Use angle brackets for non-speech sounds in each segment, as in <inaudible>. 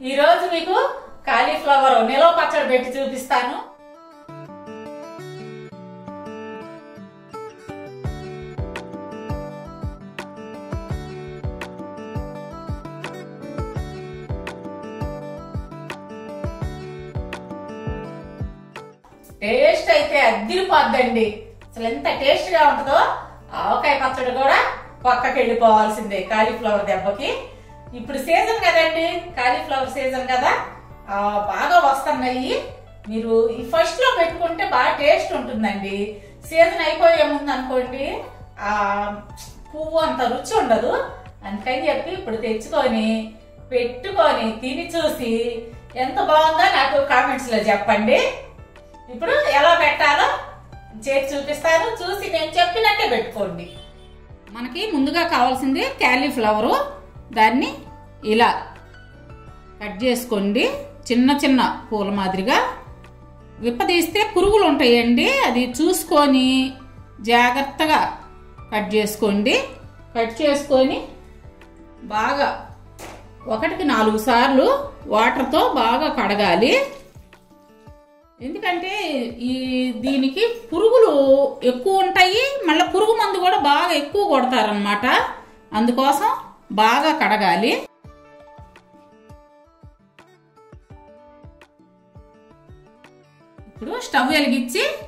ఈ రోజు మీకు కాలీఫ్లవర్ నిలవ పచ్చడి పెట్టి చూపిస్తాను. టేస్ట్ అయితే అద్దిరిపోద్దండి. అసలు ఎంత టేస్ట్గా ఉంటుందో ఆవకాయ పచ్చడి కూడా పక్కకి వెళ్ళిపోవాల్సిందే కాలీఫ్లవర్ దెబ్బకి. ఇప్పుడు సీజన్ కదండి కాలీఫ్లవర్ సీజన్ కదా? బాగా వస్తున్నాయి. మీరు ఈ ఫస్ట్లో పెట్టుకుంటే బాగా టేస్ట్ ఉంటుందండి. సీజన్ అయిపోయే ముందు అనుకోండి ఆ పువ్వు అంత రుచి ఉండదు. అందుకని చెప్పి ఇప్పుడు తెచ్చుకొని పెట్టుకొని తిని చూసి ఎంత బాగుందో నాకు కామెంట్స్లో చెప్పండి. ఇప్పుడు ఎలా పెట్టాలో చేసి చూపిస్తాను. చూసి నేను చెప్పినట్టే పెట్టుకోండి. మనకి ముందుగా కావాల్సింది క్యాలీఫ్లవరు దాన్ని ఇలా కట్ చేసుకోండి. చిన్న చిన్న పూల మాదిరిగా విప్పదీస్తే పురుగులు ఉంటాయండి. అది చూసుకొని జాగ్రత్తగా కట్ చేసుకోండి. కట్ చేసుకొని బాగా ఒకటికి నాలుగు సార్లు వాటర్తో బాగా కడగాలి. ఎందుకంటే ఈ దీనికి పురుగులు ఎక్కువ ఉంటాయి. మళ్ళీ పురుగు మందు కూడా బాగా ఎక్కువ కొడతారనమాట అందుకోసం బాగా కడగాలి. ఇప్పుడు స్టవ్ వెలిగించి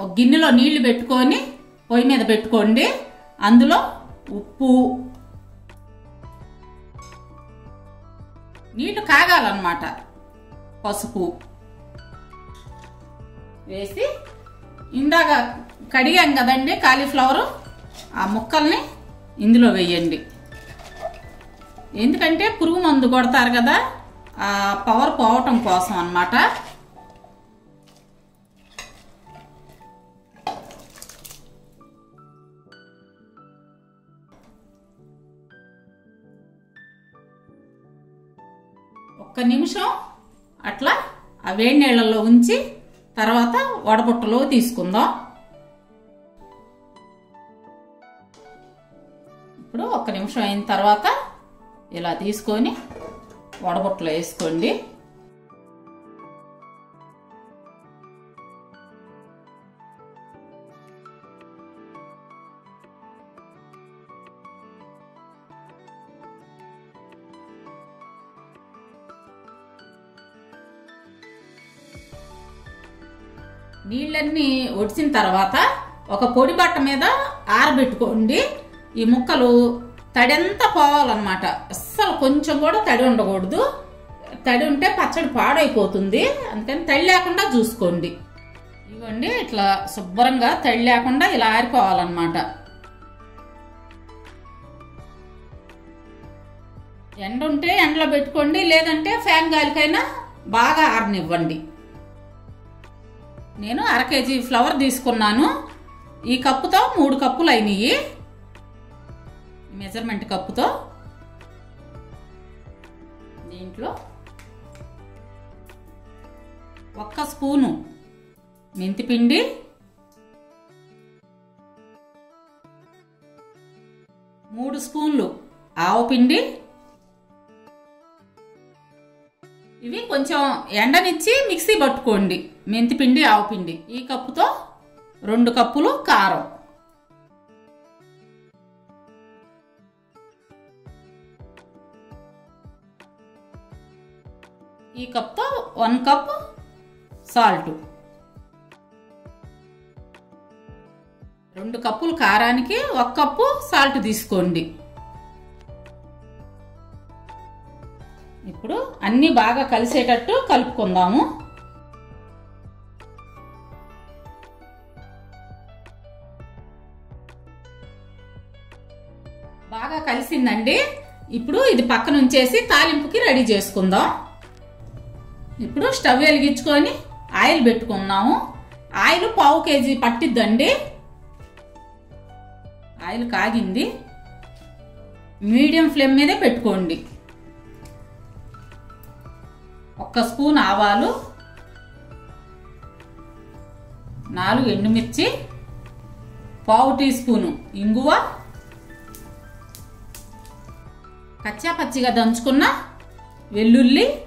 ఒక గిన్నెలో నీళ్ళు పెట్టుకొని పొయ్యి మీద పెట్టుకోండి. అందులో ఉప్పు నీళ్ళు కాగాలన్నమాట. పసుపు వేసి ఇందాక కడిగాం కదండి కాలీఫ్లవరు. ఆ ముక్కల్ని ఇందులో వేయండి. ఎందుకంటే పురుగు మందు కొడతారు కదా ఆ పవర్ పోవటం కోసం అన్నమాట. ఒక్క నిమిషం అట్లా ఆ వేడి నీళ్ళల్లో ఉంచి తర్వాత వడబుట్టలో తీసుకుందాం. ఇప్పుడు ఒక్క నిమిషం అయిన తర్వాత ఇలా తీసుకొని వడబుట్టలో వేసుకోండి. నీళ్ళన్నీ ఒడిసిన తర్వాత ఒక పొడి బట్ట మీద ఆరబెట్టుకోండి. ఈ ముక్కలు తడంతా పోవాలన్నమాట. అస్సలు కొంచెం కూడా తడి ఉండకూడదు. తడి ఉంటే పచ్చడి పాడైపోతుంది. అందుకని తడి లేకుండా చూసుకోండి. ఇవ్వండి ఇట్లా శుభ్రంగా తడి లేకుండా ఇలా ఆరిపోవాలన్నమాట. ఎండ ఉంటే ఎండలో పెట్టుకోండి లేదంటే ఫ్యాన్ గాలికైనా బాగా ఆరనివ్వండి. నేను అర కేజీ ఫ్లవర్ తీసుకున్నాను. ఈ కప్పుతో మూడు కప్పులు అయినాయి. మెజర్మెంట్ కప్పుతో దీంట్లో ఒక్క స్పూను మెంతిపిండి మూడు స్పూన్లు ఆవపిండి ఇవి కొంచెం ఎండనిచ్చి మిక్సీ పట్టుకోండి. మెంతిపిండి ఆవపిండి ఈ కప్పుతో రెండు కప్పులు కారం. ఈ కప్తో వన్ కప్ సాల్ట్. రెండు కప్పులు కారానికి ఒక కప్పు సాల్ట్ తీసుకోండి. ఇప్పుడు అన్నీ బాగా కలిసేటట్టు కలుపుకుందాము. బాగా కలిసిందండి. ఇప్పుడు ఇది పక్కన ఉంచేసి తాలింపుకి రెడీ చేసుకుందాం. ఇప్పుడు స్టవ్ వెలిగించుకొని ఆయిల్ పెట్టుకున్నాము ఆయిల్ పావు కేజీ పట్టిద్దండి. ఆయిల్ కాగింది. మీడియం ఫ్లేమ్ మీదే పెట్టుకోండి. ఒక్క స్పూన్ ఆవాలు. నాలుగు ఎండుమిర్చి. పావు టీ స్పూను ఇంగువ. కచ్చా పచ్చిగా దంచుకున్న వెల్లుల్లి.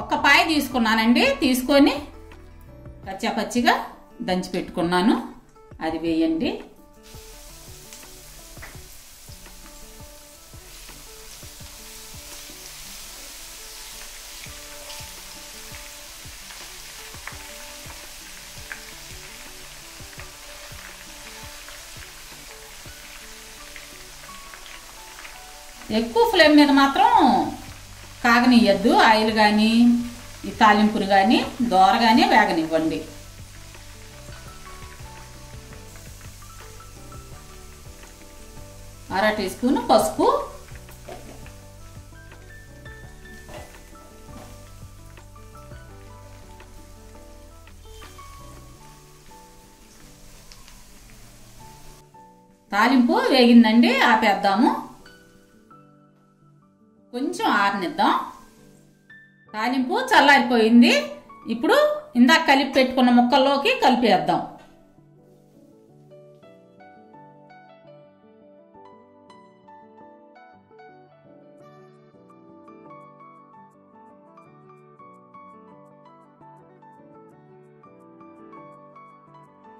ఒక్క పాయ తీసుకున్నానండి. తీసుకొని పచ్చిగా దంచి పెట్టుకున్నాను. అది వేయండి. ఎక్కువ ఫ్లేమ్ మీద మాత్రం కాగనియద్దు ఆయిల్ కానీ ఈ తాలింపులు కానీ దోరగానే వేగనివ్వండి. అర టీ స్పూన్ పసుపు. తాలింపు వేగిందండి ఆపేద్దాము. కొంచెం ఆరనిద్దాం. తాలింపు చల్లారిపోయింది. ఇప్పుడు ఇందాక కలిపి పెట్టుకున్న ముక్కల్లోకి కలిపేద్దాం.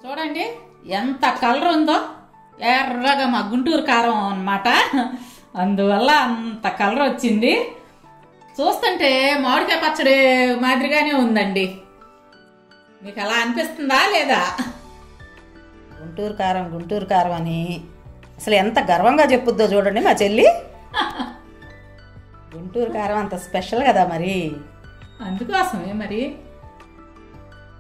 చూడండి ఎంత కలర్ ఉందో. ఎర్రగా మా గుంటూరు కారం అన్నమాట. అందువల్ల అంత కలర్ వచ్చింది. చూస్తుంటే మామిడికాయ పచ్చడి మాదిరిగానే ఉందండి. మీకు అలా అనిపిస్తుందా లేదా? గుంటూరు కారం గుంటూరు కారం అని. అసలు ఎంత గర్వంగా చెప్పుద్దో చూడండి మా చెల్లి. <laughs> గుంటూరు కారం అంత స్పెషల్ కదా మరి. అందుకోసమే మరి.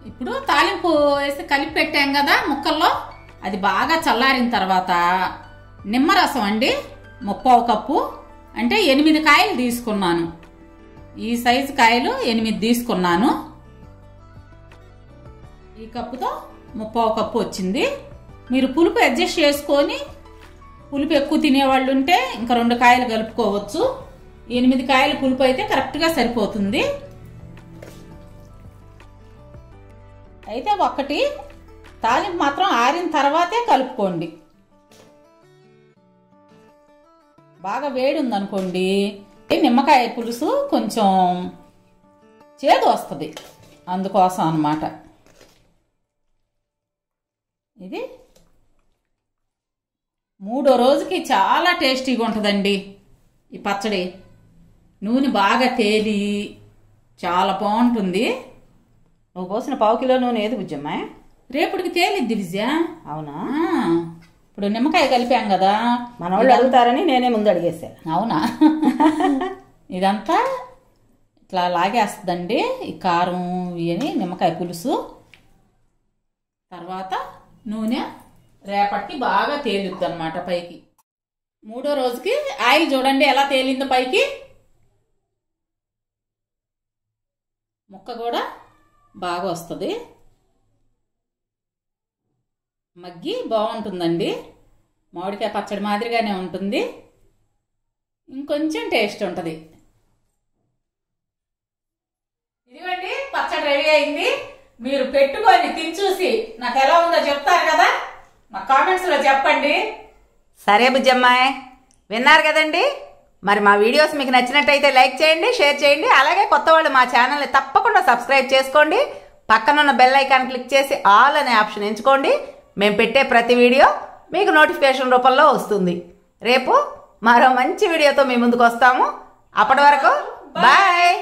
ఇప్పుడు తాలింపు వేసి కలిపి పెట్టాం కదా ముక్కల్లో. అది బాగా చల్లారిన తర్వాత నిమ్మరసం అండి. ముప్పావు కప్పు అంటే ఎనిమిది కాయలు తీసుకున్నాను. ఈ సైజు కాయలు ఎనిమిది తీసుకున్నాను. ఈ కప్పుతో ముప్పావు కప్పు వచ్చింది. మీరు పులుపు అడ్జస్ట్ చేసుకొని పులుపు ఎక్కువ తినేవాళ్ళు ఉంటే ఇంకా రెండు కాయలు కలుపుకోవచ్చు. ఎనిమిది కాయలు పులుపు అయితే కరెక్ట్గా సరిపోతుంది. అయితే ఒకటి తాలింపు మాత్రం ఆరిన తర్వాతే కలుపుకోండి. బాగా వేడి ఉందనుకోండి నిమ్మకాయ పులుసు కొంచెం చేదు వస్తుంది. అందుకోసం అన్నమాట. ఇది మూడో రోజుకి చాలా టేస్టీగా ఉంటుందండి ఈ పచ్చడి. నూనె బాగా తేలి చాలా బాగుంటుంది. నువ్వు పోసిన పావు కిలో నూనె ఏది బుజ్జమ్మా రేపటికి తేలిద్ది విజయ? అవునా? ఇప్పుడు నిమ్మకాయ కలిపాం కదా. మన వాళ్ళు అడుగుతారని నేనే ముందు అడిగేసా. అవునా? <laughs> ఇదంతా ఇట్లా లాగేస్తుందండి. ఈ కారం ఇవని నిమ్మకాయ పులుసు. తర్వాత నూనె రేపటికి బాగా తేలుద్ది అనమాట పైకి. మూడో రోజుకి ఆయిల్ చూడండి ఎలా తేలిందో పైకి. ముక్క కూడా బాగా వస్తుంది. మగ్గి బాగుంటుందండి. మామిడికాయ పచ్చడి మాదిరిగానే ఉంటుంది. ఇంకొంచెం టేస్ట్ ఉంటుంది. ఇదిగోండి పచ్చడి రెడీ అయింది. మీరు పెట్టుకొని తిని చూసి నాకు ఎలా ఉందో చెప్తారు కదా? మా కామెంట్స్లో చెప్పండి. సరే బుజ్జమ్మాయ్ విన్నారు కదండి? మరి మా వీడియోస్ మీకు నచ్చినట్టయితే లైక్ చేయండి షేర్ చేయండి. అలాగే కొత్త వాళ్ళు మా ఛానల్ని తప్పకుండా సబ్స్క్రైబ్ చేసుకోండి. పక్కనున్న బెల్ ఐకాన్ క్లిక్ చేసి ఆల్ అనే ఆప్షన్ ఎంచుకోండి. మేము పెట్టే ప్రతి వీడియో మీకు నోటిఫికేషన్ రూపంలో వస్తుంది. రేపు మరో మంచి వీడియోతో మీ ముందుకు వస్తాము. అప్పటి వరకు బాయ్